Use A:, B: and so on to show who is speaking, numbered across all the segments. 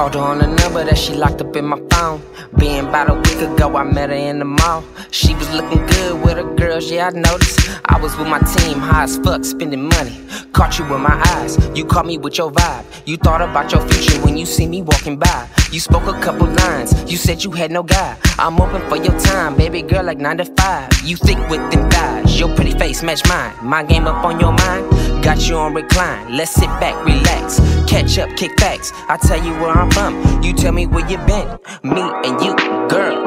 A: Called her on a number that she locked up in my phone. Being about a week ago, I met her in the mall. She was looking good with her girls, yeah, I noticed. I was with my team, high as fuck, spending money. Caught you with my eyes, you caught me with your vibe. You thought about your future when you see me walking by. You spoke a couple lines, you said you had no guy. I'm open for your time, baby girl, like 9 to 5. You thick with them thighs, your pretty face match mine. My game up on your mind, got you on recline. Let's sit back, relax, catch up, kick facts. I tell you where I'm from, you tell me where you been. Me and you, girl,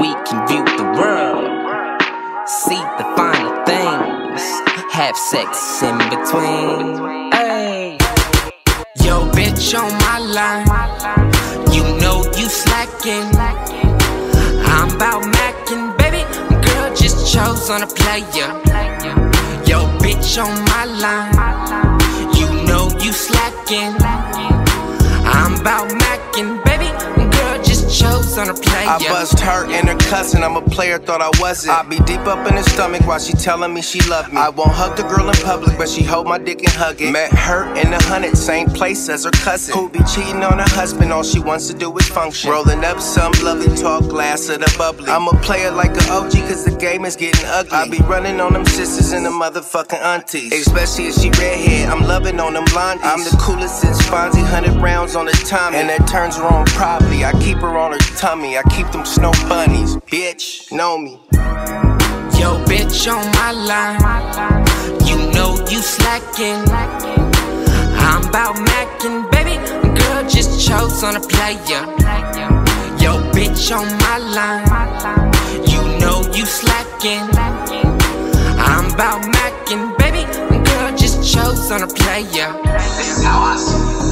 A: we can view the world, see the finer things, have sex in between. Hey, yo, bitch on my line, you know you slacking. I'm about macking, baby. Girl just chose on a player. Yo, bitch on my line, you know you slacking. I'm about macking, baby. Girl just chose on a player.
B: I bust her and her cousin, I'm a player, thought I wasn't. I be deep up in her stomach while she telling me she love me. I won't hug the girl in public, but she hold my dick and hug it. Met her in the hundred, same place as her cousin. Who be cheating on her husband, all she wants to do is function. Rolling up some lovely talk glass of the bubbly. I'm a player like an OG, cause the game is getting ugly. I be running on them sisters and the motherfucking aunties. Especially if she redhead, I'm loving on them blondies. I'm the coolest since Fonzie, 100 rounds on the Tommy. And that turns her on probably. I keep her on her tummy, I keep them snow bunnies. Bitch, know me.
A: Yo, bitch on my line. You know you slacking. I'm about macking, baby. Girl just chose on a player. Yo, bitch on my line. You know you slacking. I'm about macking, baby. Girl just chose on a player.
C: This is how I see